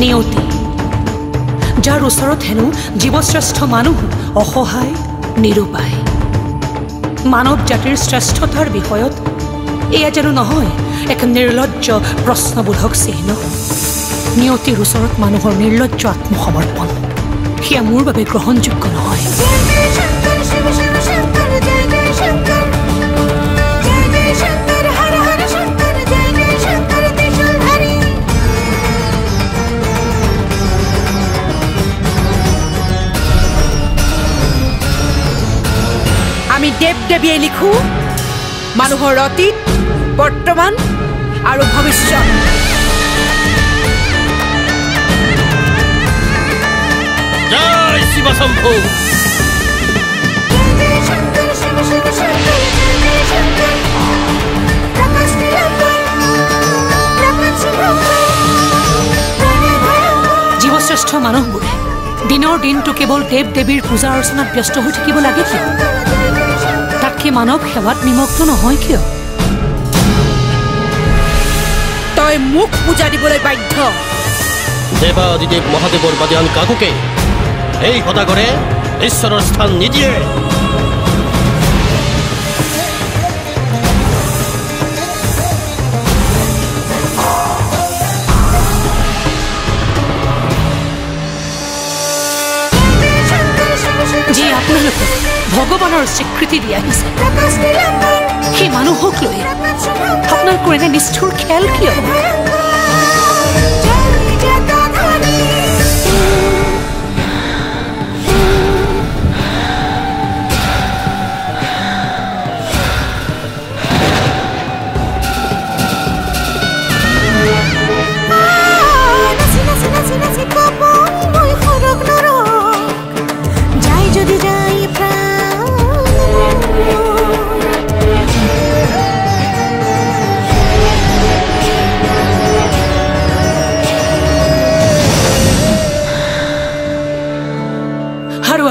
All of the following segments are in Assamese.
নিয়তি যাৰ ওচৰত হেনো জীৱশ্ৰেষ্ঠ মানুহ অসহায় নিৰুপায়। মানৱ জাতিৰ শ্ৰেষ্ঠতাৰ বিষয়ত এয়া জানো নহয় এক নিৰ্লজ্জ প্ৰশ্নবোধক চিহ্ন। নিয়তিৰ ওচৰত মানুহৰ নিৰ্লজ্জ আত্মসমৰ্পণ। সেয়া মোৰ বাবে গ্ৰহণযোগ্য নহয়। আমি দেৱ দেৱীয়ে লিখো মানুহৰ অতীত বৰ্তমান আৰু ভৱিষ্যত। জয় জীৱশ্ৰেষ্ঠ মানুহবোৰে দিনৰ দিনটো কেৱল দেৱ দেৱীৰ পূজা অৰ্চনাত ব্যস্ত হৈ থাকিব লাগে কিয়? মানৱ সেৱাত নিমগ্ন নহয় কিয়? তই মোক পূজা দিবলৈ বাধ্য। দেৱা আদিদেৱ মহাদেৱৰ বাদে আন কাকোকে এই সদাগৰে ঈশ্বৰৰ স্থান নিদিয়ে। যি আপোনালোকে ভগৱানৰ স্বীকৃতি দি আহিছে সেই মানুহক লৈ আপোনালোকৰ এনে নিষ্ঠুৰ খেল কিয়?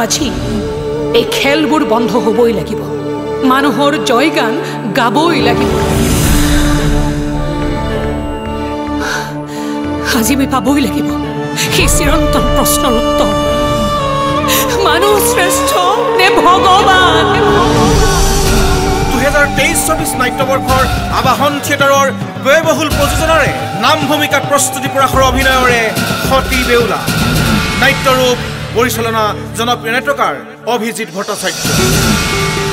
আজি এই খেলবোৰ বন্ধ হ'বই লাগিব। মানুহৰ জয়গান গাবই লাগিব। আজি আমি পাবই লাগিব। সেই চিৰন্তন প্ৰশ্নৰ উত্তৰ। মানুহ শ্ৰেষ্ঠ নে ভগৱান? দুহেজাৰ তেইছ চৌবিছ নাট্যবৰ্ষৰ আবাহন থিয়েটাৰৰ ব্যয়বহুল প্ৰযোজনাৰে নাম ভূমিকাত প্ৰস্তুতি পৰাশৰ অভিনয়ৰে সতী বেউলা। নাট্যৰূপ পৰিচালনা জনপ্ৰিয় নেত্ৰকাৰ অভিজিত ভট্টাচাৰ্য।